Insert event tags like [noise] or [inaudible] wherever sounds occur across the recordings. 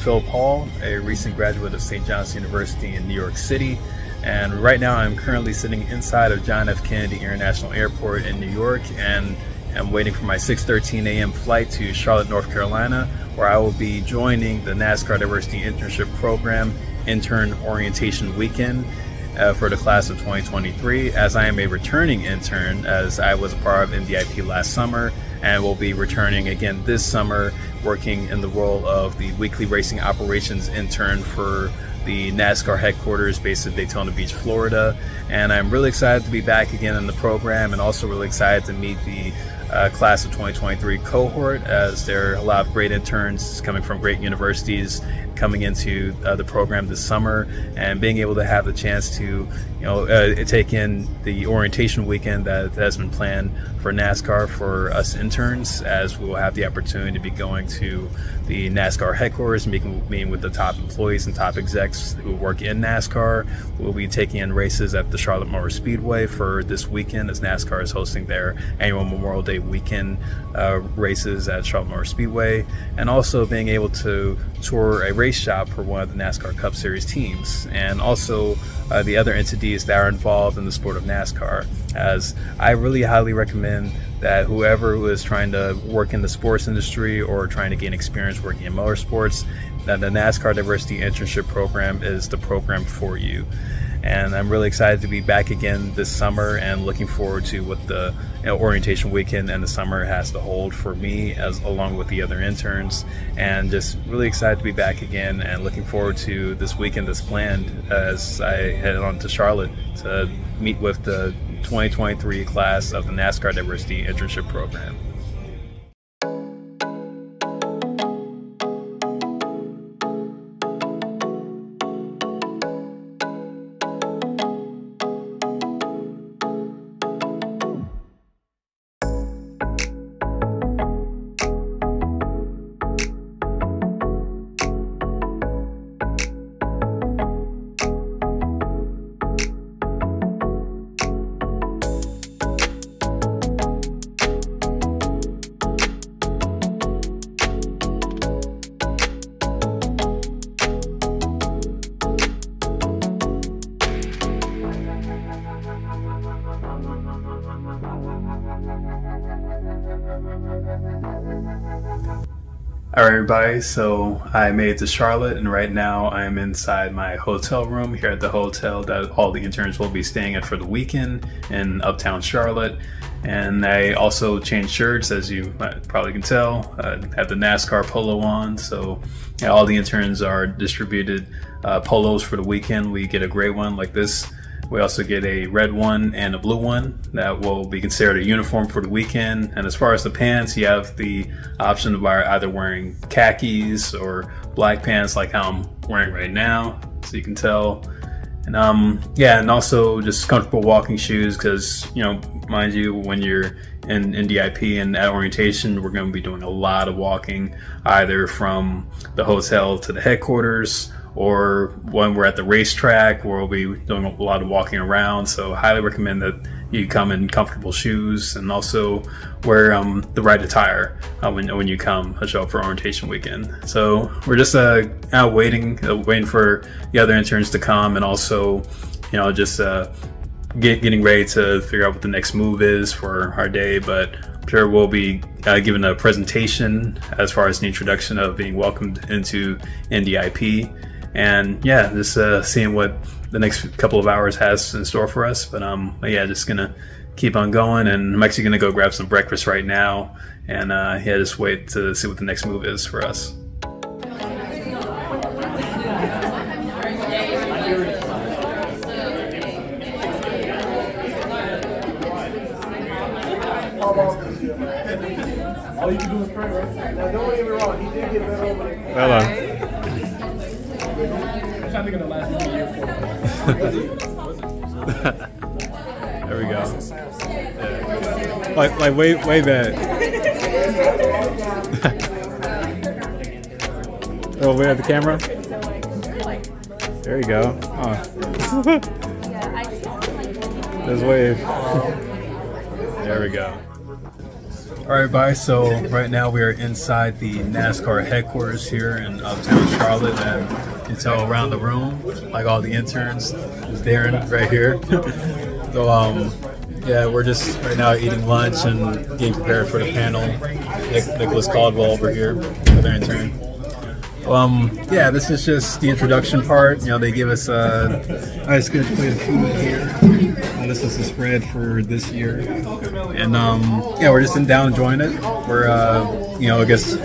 Phil Hall, a recent graduate of St. John's University in New York City. And right now I'm currently sitting inside of John F. Kennedy International Airport in New York and I'm waiting for my 6.13 a.m. flight to Charlotte, North Carolina, where I will be joining the NASCAR Diversity Internship Program Intern Orientation Weekend uh, for the class of 2023 as I am a returning intern as I was a part of NDIP last summer and will be returning again this summer working in the role of the weekly racing operations intern for the NASCAR headquarters based in Daytona Beach, Florida. And I'm really excited to be back again in the program and also really excited to meet the uh, class of 2023 cohort as there are a lot of great interns coming from great universities coming into uh, the program this summer and being able to have the chance to you know uh, take in the orientation weekend that, has been planned for NASCAR for us interns as we will have the opportunity to be going to the NASCAR headquarters meeting, meeting with the top employees and top execs who work in NASCAR. We'll be taking in races at the Charlotte Motor Speedway for this weekend as NASCAR is hosting their annual Memorial Day weekend uh, races at Charlotte Motor Speedway. And also being able to tour a race shop for one of the NASCAR Cup Series teams, and also uh, the other entities that are involved in the sport of NASCAR. As I really highly recommend that whoever who is trying to work in the sports industry or trying to gain experience working in motorsports, that the NASCAR Diversity Internship Program is the program for you and I'm really excited to be back again this summer and looking forward to what the you know, orientation weekend and the summer has to hold for me as along with the other interns and just really excited to be back again and looking forward to this weekend that's planned as I head on to Charlotte to meet with the 2023 class of the NASCAR Diversity Internship Program. Everybody. So I made it to Charlotte, and right now I am inside my hotel room here at the hotel that all the interns will be staying at for the weekend in Uptown Charlotte. And I also changed shirts, as you probably can tell. I have the NASCAR polo on, so yeah, all the interns are distributed uh, polos for the weekend. We get a gray one like this we also get a red one and a blue one that will be considered a uniform for the weekend. And as far as the pants, you have the option of either wearing khakis or black pants like how I'm wearing right now, so you can tell. And um, yeah, and also just comfortable walking shoes because, you know, mind you, when you're in, NDIP and at orientation, we're going to be doing a lot of walking either from the hotel to the headquarters or when we're at the racetrack where we'll be doing a lot of walking around. So highly recommend that you come in comfortable shoes and also wear um, the right attire uh, when, when you come show up for orientation weekend. So we're just uh, out waiting, uh, waiting for the other interns to come and also, you know, just uh, get, getting ready to figure out what the next move is for our day. But I'm sure we'll be uh, given a presentation as far as the introduction of being welcomed into NDIP and yeah, just uh, seeing what the next couple of hours has in store for us. But um, yeah, just gonna keep on going, and I'm actually gonna go grab some breakfast right now, and uh, yeah, just wait to see what the next move is for us. All you can do is pray, right? Now, don't get me wrong, he did get better over there. Hello probably gonna last another year for There we go. Yeah. Like, like way, way back. [laughs] oh, we have the camera. There you go. Oh. There's wave. There we go. All right, bye. So right now we are inside the NASCAR headquarters here in uptown Charlotte, and can tell around the room, like all the interns, is Darren right here. [laughs] so um, yeah, we're just right now eating lunch and getting prepared for the panel. Nick, Nicholas Caldwell over here, other intern. Um, yeah, this is just the introduction part. You know, they give us a nice, good plate of food here. And this is the spread for this year. And um, yeah, we're just in down enjoying it. We're, uh, you know, I guess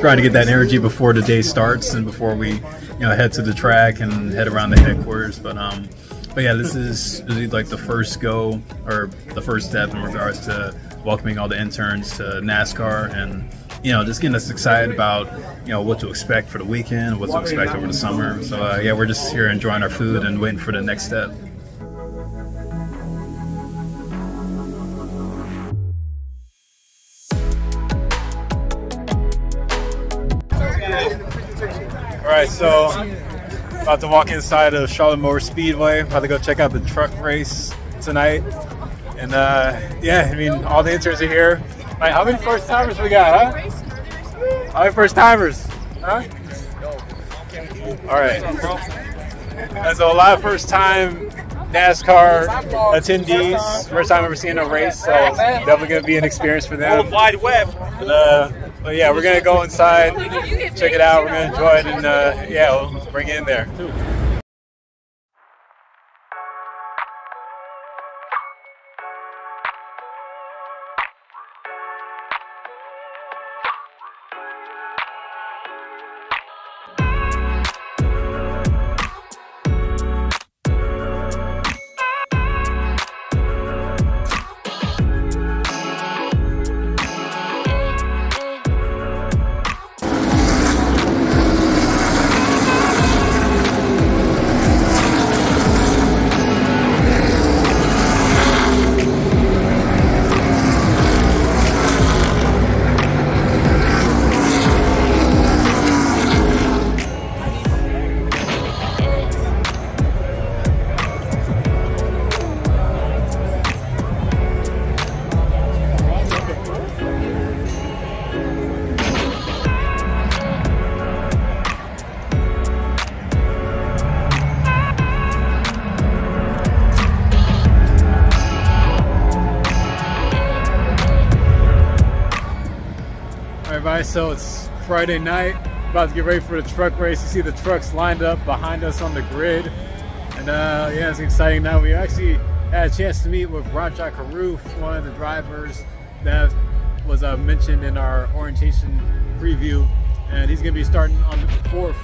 trying to get that energy before the day starts and before we, you know, head to the track and head around the headquarters. But um, but yeah, this is really like the first go or the first step in regards to welcoming all the interns to NASCAR and you know, just getting us excited about, you know, what to expect for the weekend, what to expect over the summer. So, uh, yeah, we're just here enjoying our food and waiting for the next step. So about to walk inside of Charlotte Motor Speedway. About to go check out the truck race tonight. And uh, yeah, I mean, all the interns are here. Right, how many first timers we got, huh? How many first timers? Huh? All right. There's a lot of first time NASCAR attendees. First time ever seeing a race, so definitely going to be an experience for them. Wide web. But yeah, we're to go inside, check it out. We're to enjoy it, and uh, yeah, we'll bring it in there. Alright, so it's Friday night, about to get ready for the truck race. You see the trucks lined up behind us on the grid. And uh, yeah, it's exciting now. We actually had a chance to meet with Rajah Caruth, one of the drivers that was uh, mentioned in our orientation preview. And he's going to be starting on the fourth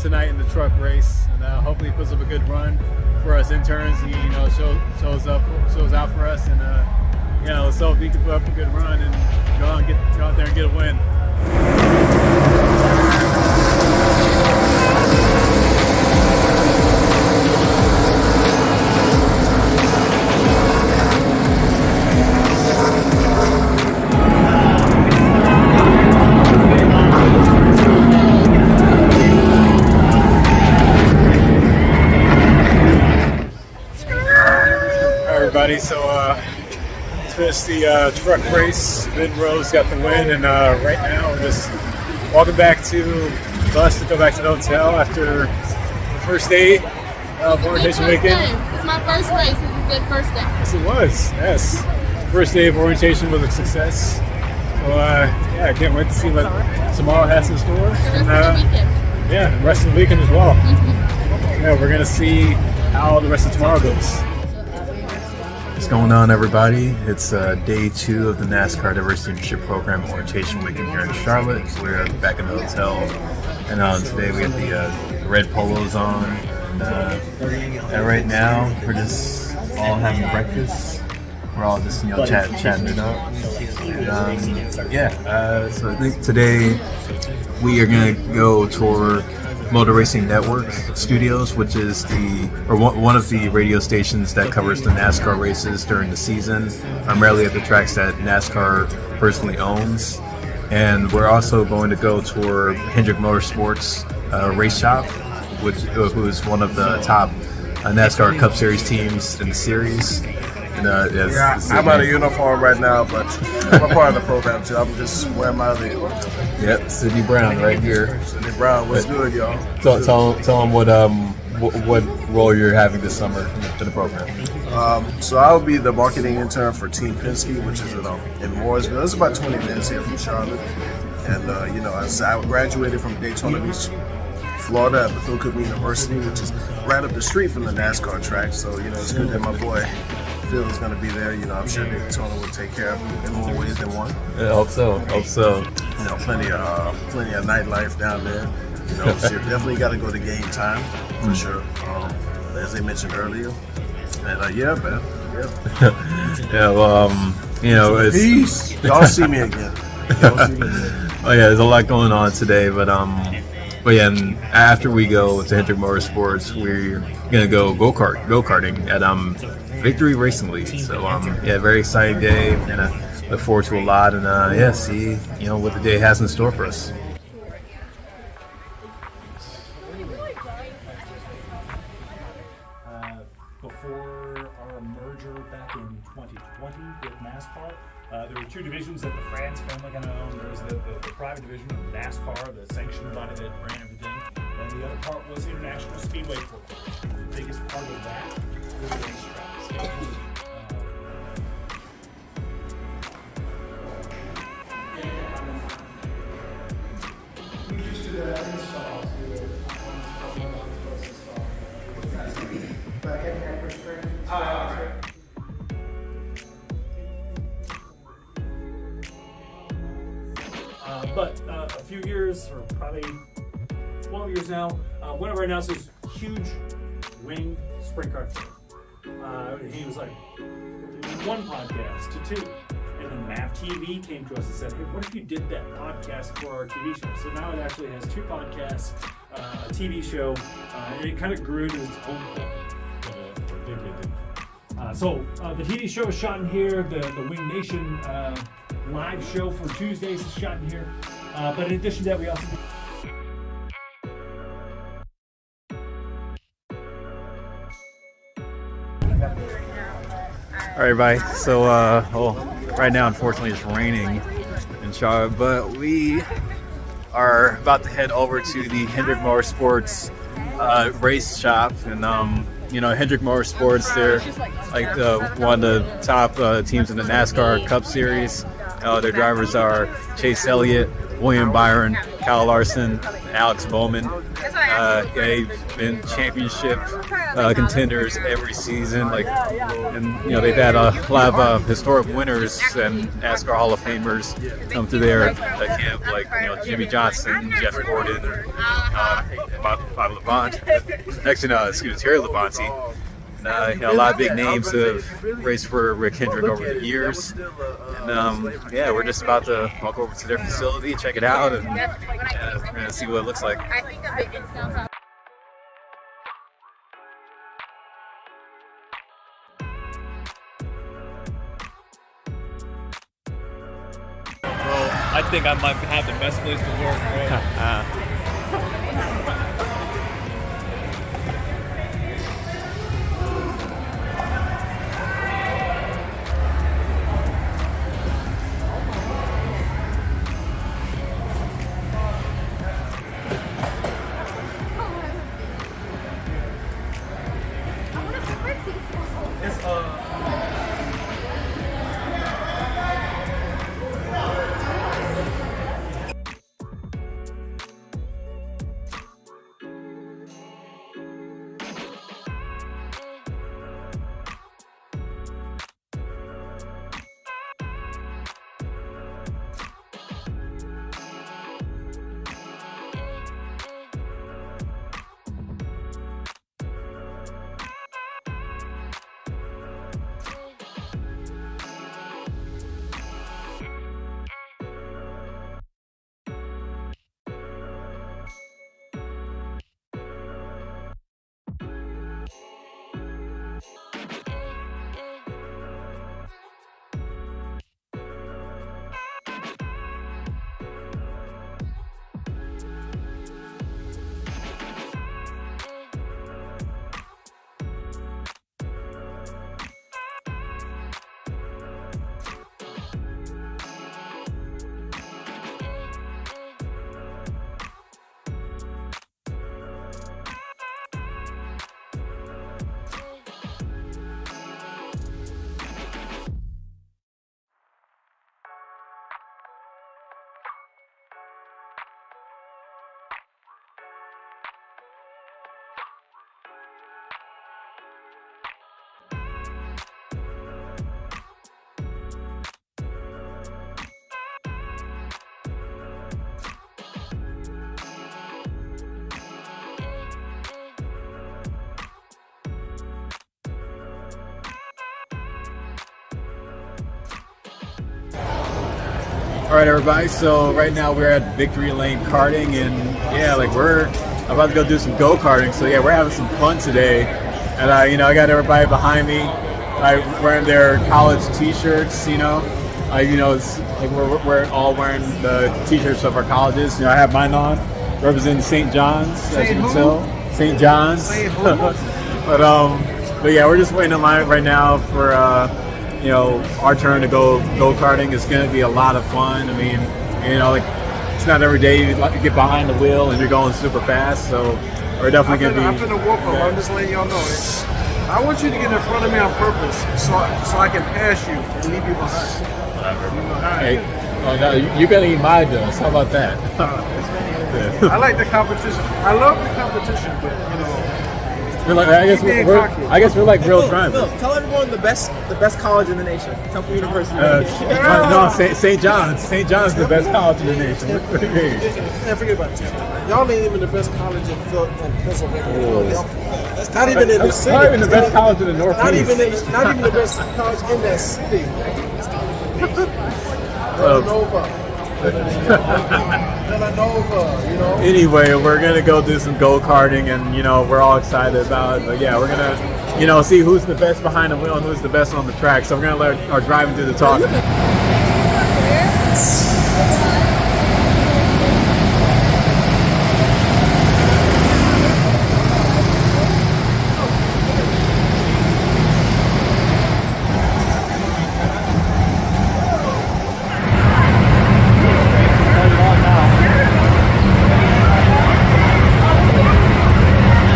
tonight in the truck race. And uh, hopefully he puts up a good run for us interns. He you know shows, shows up, shows out for us. And uh, you know, so if he can put up a good run and go and get, go out there and get a win. Uh, finished the uh, truck race. Ben Rhodes got the win, and uh, right now we're just walking back to the bus to go back to the hotel after the first day of orientation weekend. It's my first race. It's a good first day. Yes, it was. Yes, first day of orientation was a success. So uh, yeah, I can't wait to see what tomorrow has in store. And, of uh, the weekend. yeah, the rest of the weekend as well. Mhm. Yeah, we're gonna see how the rest of tomorrow goes. What's going on, everybody? It's uh, day two of the NASCAR Diversity Leadership Program orientation weekend here in Charlotte. We're back in the hotel, and uh, today we have the, uh, red polos on. And, uh, and right now, we're just all having breakfast. We're all just you know chat, chatting it up. And, um, yeah, uh, so I think today we are gonna go tour Motor Racing Network Studios, which is the or one of the radio stations that covers the NASCAR races during the season, primarily at the tracks that NASCAR personally owns. And we're also going to go tour Hendrick Motorsports uh, Race Shop, which who is one of the top uh, NASCAR Cup Series teams in the series. No, yes, Yeah, it's I'm out of uniform right now, but I'm a part of the program too. I'm just wearing my other uniform. Yep, Sydney Brown right here. Sidney Brown, what's good, y'all? Tell, tell, tell them what um what, what role you're having this summer for the program. Um, so I'll be the marketing intern for Team Penske, which is in, um, in Mooresville. It's about 20 minutes here from Charlotte. And, uh, you know, I, I graduated from Daytona Beach, Florida at Bethune Cookman University, which is right up the street from the NASCAR track. So, you know, it's good that my boy Phil is going to be there. You know, I'm sure Daytona will take care of him in more ways than one. I hope so. Hope so. You know, plenty of uh, plenty of nightlife down there. You know, so you definitely got to go to game time for sure. Um, as they mentioned earlier. And uh, yeah, man. Yeah. [laughs] Yeah, well, um, you know, it's Peace. Y'all see me again. Y'all see me again. [laughs] oh yeah, there's a lot going on today, but um, but yeah, and after we go to Hendrick Motorsports, we're gonna go go kart go karting at um Victory Lane. So um, yeah, very exciting day, and I look forward to a lot, and uh, yeah, see you know what the day has in store for us. uh, before our merger back in 2020 with NASCAR. Uh, there were two divisions that the France family kind of owned. There was the, the, the private division of NASCAR, the sanctioned body that ran everything. And the other part was International Speedway Corporation. The biggest part of that was the. Uh, but uh, a few years, or probably 12 years now, uh, one of our announcers, huge wing sprint car Uh, he was like, one podcast to two. And then MAV TV came to us and said, hey, what if you did that podcast for our TV show? So now it actually has two podcasts, uh, a TV show, uh, and it kind of grew to its own thing. Uh, so uh, the TV show is shot in here. The the Wing Nation uh, live show for Tuesdays is shot in here. Uh, but in addition to that, we also All right, everybody. So, uh, well, right now, unfortunately, it's raining in Charlotte, but we are about to head over to the Hendrick Motorsports uh, race shop, and um, you know, Hendrick Motorsports, they're like the, one of the top uh, teams in the NASCAR Cup Series. Uh, their drivers are Chase Elliott, William Byron, Kyle Larson, Alex Bowman. Uh, they've been championship uh, contenders every season. Like, and you know, they've had a lot of uh, historic winners and NASCAR Hall of Famers come through their uh, camp, like you know Jimmie Johnson, Jeff Gordon, uh, Bob, Bob Labonte. Actually, no, excuse me, Terry Labonte. And, uh, you know, a lot of big names have raced for Rick Hendrick over the years. And um, yeah, we're just about to walk over to their facility, check it out, and uh, we're gonna see what it looks like. I think a big sounds Bro, I think I might have the best place to work, bro. [laughs] All right, everybody. So right now we're at Victory Lane Karting, and yeah, like we're about to go do some go karting. So yeah, we're having some fun today, and uh, you know I got everybody behind me, I wearing their college T-shirts. You know, like you know it's like we're, we're all wearing the T-shirts of our colleges. You know, I have mine on, representing St. John's, as you can tell, St. John's. [laughs] but um, but yeah, we're just waiting in line right now for. Uh, you know, our turn to go go karting is going to be a lot of fun. I mean, you know, like it's not every day you get behind the wheel and you're going super fast. So we're definitely going to be. I'm finna whoop him. I'm just letting y'all know. I want you to get in front of me on purpose so I, so I can pass you and leave you behind. Hey, oh, no, you gotta eat my dust. How about that? Uh, [laughs] I like the competition. I love the competition, but you know. We're like, I guess we're, we're, I guess we're like real Phil, drivers. Phil, tell everyone the best the best college in the nation, Temple University. Uh, [laughs] no, St. St. John's. St. John's is the best college in the nation. What do you mean? Man, forget about it. Y'all ain't even the best college in, Phil- in Pennsylvania. Philadelphia. Not even in the city. Not even the best college in the Northeast. Not even in, not even the best college in that city. Villanova. [laughs] Anyway, we're gonna go do some go karting, and you know we're all excited about it. But yeah, we're gonna, you know, see who's the best behind the wheel and who's the best on the track. So we're gonna let our driving do the talking.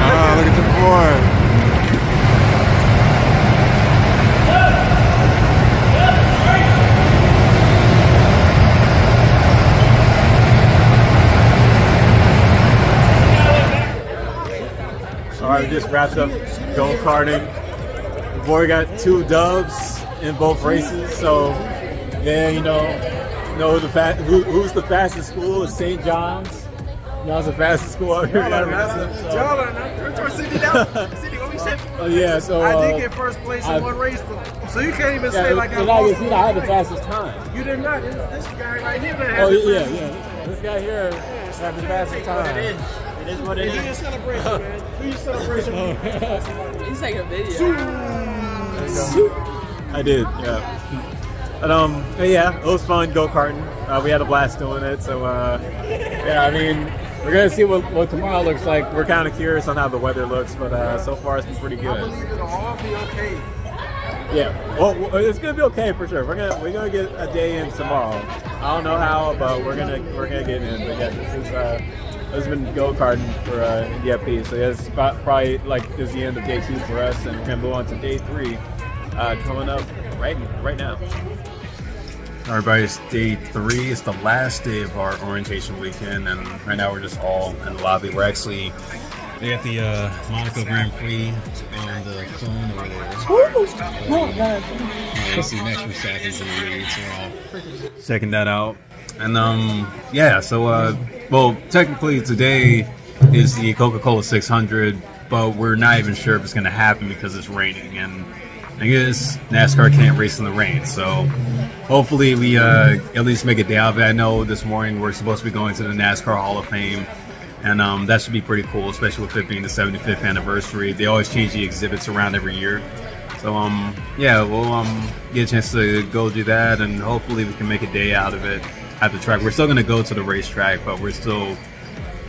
Ah, look at the boy. All right, we just wrapped up go karting. The boy got two dubs in both races, so yeah, you know, know the fa- who, who's the fastest school is St. John's. You know, it's the fastest school out here. Y'all are not. [laughs] Y'all are not. We're trying to down. [laughs] Sit down. What we said? Oh yeah, so I uh, did get first place in I- one race, though. So you can't even yeah, say like I I, lost. you know, I had the fastest time. You did not. This, this guy right here that had Oh the yeah, yeah. This guy here had the fastest time. It is what Hey, do your celebration, man. Do your celebration. [laughs] He's taking a video. I did, yeah. But um, but yeah, it was fun go karting. Uh, we had a blast doing it. So uh, yeah, I mean, we're gonna see what, what tomorrow looks like. We're kind of curious on how the weather looks, but uh, so far it's been pretty I good. believe it'll all be okay. Yeah, well, well, it's gonna be okay for sure. We're gonna we're gonna get a day in tomorrow. I don't know how, but we're gonna we're gonna get in. But yeah, this is uh, this has been go karting for uh, DFP. So yeah, it's probably like this is the end of day two for us, and we're gonna move on to day three uh, coming up right right now. All right, everybody, it's day three. It's the last day of our orientation weekend, and right now we're just all in the lobby. We're actually they got the uh, Monaco Grand Prix on the phone over there. You see Max Verstappen is in the lead, so we're all checking that out. And um, yeah, so uh, well, technically today is the Coca-Cola 600, but we're not even sure if it's going to happen because it's raining, and I guess NASCAR can't race in the rain. So hopefully we uh, at least make a day out of it. I know this morning we're supposed to be going to the NASCAR Hall of Fame. And um, that should be pretty cool, especially with it being the 75th anniversary. They always change the exhibits around every year. So um, yeah, we'll um, get a chance to go do that, and hopefully we can make a day out of it at the track. We're still going to go to the racetrack, but we're still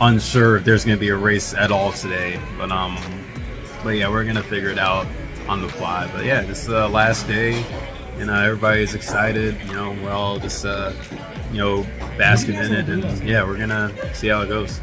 unsure if there's going to be a race at all today. But um, but yeah, we're going to figure it out on the fly. But yeah, this is the last day, and uh, everybody's excited. You know, we're all just uh, you know basking in it, and yeah, we're gonna see how it goes.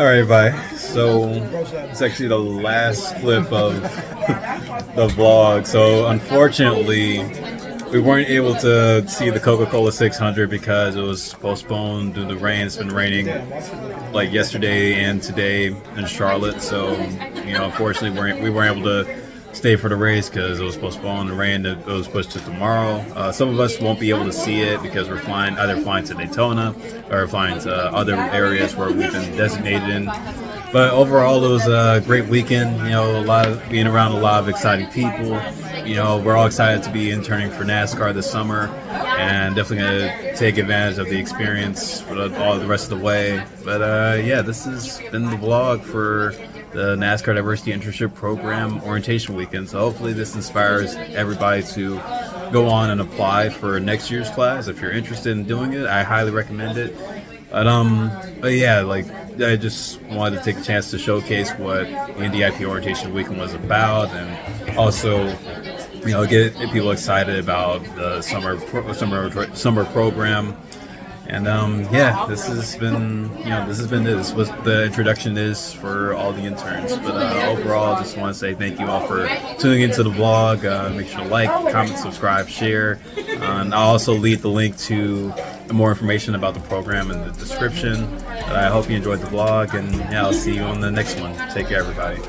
All right, bye. So it's actually the last clip of [laughs] the vlog. So unfortunately, we weren't able to see the Coca-Cola 600 because it was postponed due to the rain. It's been raining like yesterday and today in Charlotte. So you know, unfortunately, we weren't, we weren't able to stay for the race because it was postponed. The rain it was pushed to tomorrow. Uh, some of us won't be able to see it because we're flying either flying to Daytona or flying to other areas where we've been designated in. But overall, it was a great weekend. You know, a lot of being around a lot of exciting people. You know, we're all excited to be interning for NASCAR this summer, and definitely gonna take advantage of the experience all the rest of the way. But uh, yeah, this has been the vlog for the NASCAR Diversity Internship Program orientation weekend. So hopefully, this inspires everybody to go on and apply for next year's class. If you're interested in doing it, I highly recommend it. But um, but yeah, like I just wanted to take a chance to showcase what NDIP orientation weekend was about, and also, you know, get people excited about the summer pro- summer summer program. And um, yeah, this has been you know this has been this was the introduction is for all the interns. But uh, overall, just want to say thank you all for tuning into the vlog. Uh, make sure to like, comment, subscribe, share, uh, and I'll also leave the link to more information about the program in the description. But I hope you enjoyed the vlog, and yeah, I'll see you on the next one. Take care, everybody.